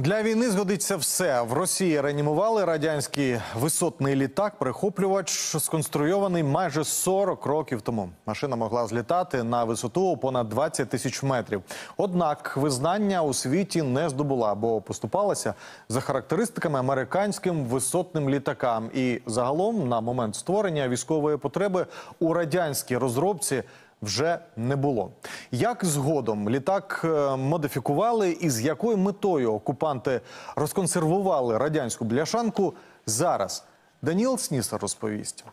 Для війни згодиться все. В Росії реанімували радянський висотний літак, перехоплювач сконструйований майже 40 років тому. Машина могла злітати на висоту понад 20 тисяч метрів. Однак визнання у світі не здобула, бо поступалася за характеристиками американським висотним літакам. І загалом, на момент створення військової потреби у радянській розробці вже не було. Як згодом літак е, модифікували і з якою метою окупанти розконсервували радянську бляшанку зараз? Даніел Сніса розповість.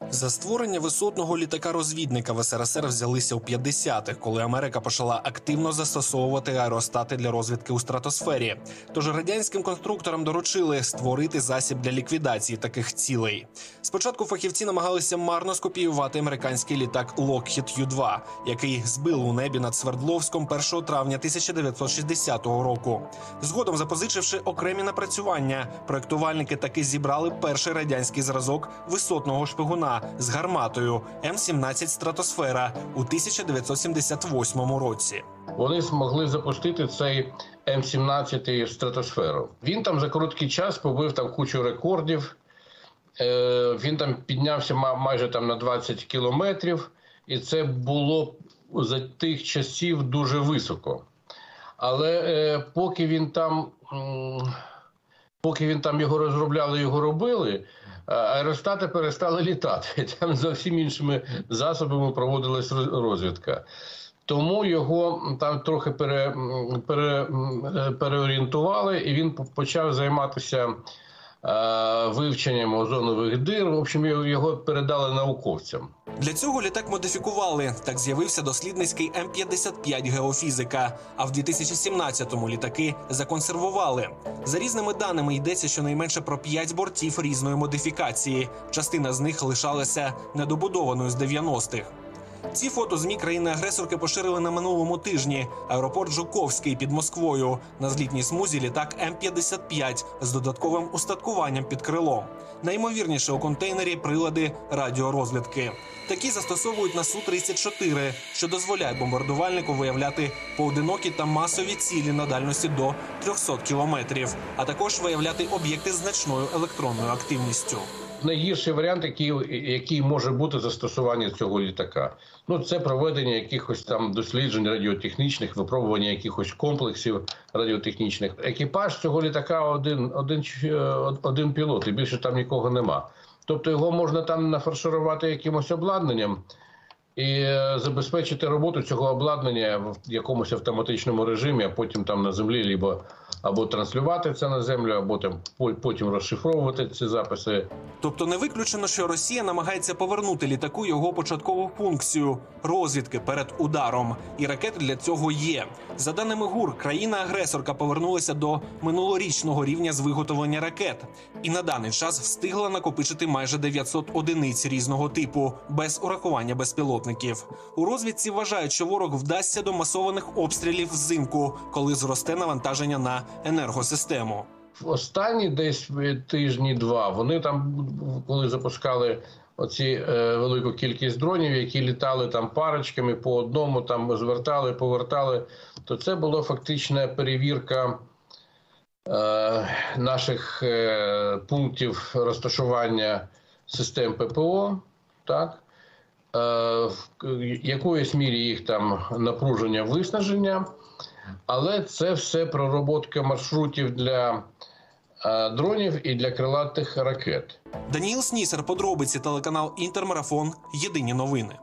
За створення висотного літака-розвідника в СРСР взялися у 50-х, коли Америка почала активно застосовувати аеростати для розвідки у стратосфері. Тож радянським конструкторам доручили створити засіб для ліквідації таких цілей. Спочатку фахівці намагалися марно скопіювати американський літак Lockheed U-2, який збили у небі над Свердловськом 1 травня 1960 року. Згодом, запозичивши окремі напрацювання, проектувальники таки зібрали перший радянський зразок висотного шпигуна з гарматою М-17 Стратосфера у 1978 році. Вони змогли запустити цей М-17 стратосферу. Він там за короткий час побив там кучу рекордів. Е, Він там піднявся майже там на 20 кілометрів, і це було за тих часів дуже високо. Але е, поки він там, поки він там його розробляли, його робили, аеростати перестали літати. Там зовсім іншими засобами проводилась роз- розвідка. Тому його там трохи пере, пере, е, переорієнтували, і він почав займатися е, вивченням озонових дир. В общем, його передали науковцям. Для цього літак модифікували. Так з'явився дослідницький М-55 геофізика. А в 2017-му літаки законсервували. За різними даними йдеться щонайменше про 5 бортів різної модифікації. Частина з них лишалася недобудованою з 90-х. Ці фото змі країни-агресорки поширили на минулому тижні. Аеропорт Жуковський під Москвою. На злітній смузі літак М-55 з додатковим устаткуванням під крилом. Найімовірніше у контейнері прилади радіорозвідки. Такі застосовують на Су-34, що дозволяє бомбардувальнику виявляти поодинокі та масові цілі на дальності до 300 кілометрів, а також виявляти об'єкти з значною електронною активністю. Найгірший варіант, який, який може бути застосування цього літака, ну це проведення якихось там досліджень радіотехнічних, випробування якихось комплексів радіотехнічних. Екіпаж цього літака один, один, е, один пілот, і більше там нікого нема. Тобто його можна там нафарширувати якимось обладнанням і е, забезпечити роботу цього обладнання в якомусь автоматичному режимі, а потім там на землі либо або транслювати це на землю, або там по- потім розшифровувати ці записи. Тобто не виключено, що Росія намагається повернути літаку його початкову функцію розвідки перед ударом, і ракети для цього є. За даними ГУР, країна-агресорка повернулася до минулорічного рівня з виготовлення ракет, і на даний час встигла накопичити майже 900 одиниць різного типу без урахування безпілотників. У розвідці вважають, що ворог вдасться до масованих обстрілів взимку, коли зросте навантаження на енергосистему. Останні десь тижні-два вони там, коли запускали оці е, велику кількість дронів, які літали там парочками по одному, там звертали, повертали, то це була фактична перевірка е, наших е, пунктів розташування систем ППО. Так? Е, в якоїсь мірі їх там напруження виснаження, але це все пророботка маршрутів для е, дронів і для крилатих ракет. Даніїл Снісер, подробиці телеканал Інтермарафон. Єдині новини.